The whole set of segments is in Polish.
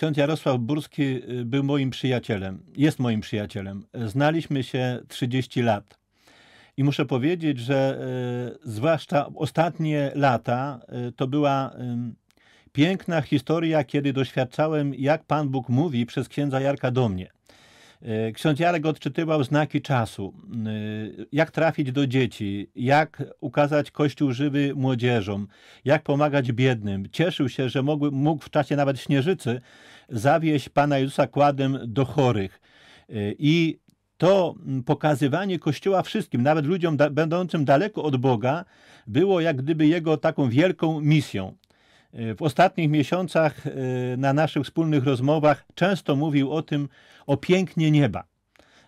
ksiądz Jarosław Burski y, był moim przyjacielem, jest moim przyjacielem. Znaliśmy się 30 lat. I muszę powiedzieć, że y, zwłaszcza ostatnie lata y, to była piękna historia, kiedy doświadczałem, jak Pan Bóg mówi przez księdza Jarka do mnie. E, ksiądz Jarek odczytywał znaki czasu, e, jak trafić do dzieci, jak ukazać Kościół żywy młodzieżom, jak pomagać biednym. Cieszył się, że mógł, mógł w czasie nawet śnieżycy zawieść Pana Jezusa kładem do chorych. E, I to pokazywanie Kościoła wszystkim, nawet ludziom da, będącym daleko od Boga, było jak gdyby jego taką wielką misją. W ostatnich miesiącach e, na naszych wspólnych rozmowach często mówił o tym, o pięknie nieba.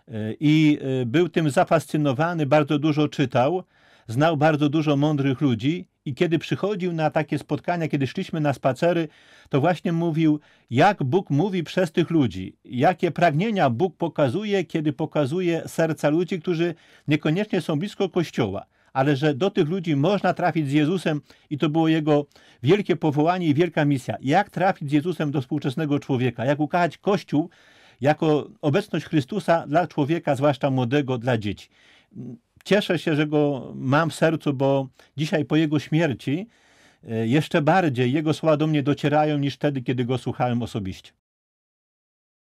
E, I e, był tym zafascynowany, bardzo dużo czytał, znał bardzo dużo mądrych ludzi i kiedy przychodził na takie spotkania, kiedy szliśmy na spacery, to właśnie mówił, jak Bóg mówi przez tych ludzi, jakie pragnienia Bóg pokazuje, kiedy pokazuje serca ludzi, którzy niekoniecznie są blisko Kościoła ale że do tych ludzi można trafić z Jezusem i to było jego wielkie powołanie i wielka misja. Jak trafić z Jezusem do współczesnego człowieka? Jak ukazać Kościół jako obecność Chrystusa dla człowieka, zwłaszcza młodego, dla dzieci. Cieszę się, że go mam w sercu, bo dzisiaj po jego śmierci e, jeszcze bardziej jego słowa do mnie docierają niż wtedy, kiedy go słuchałem osobiście.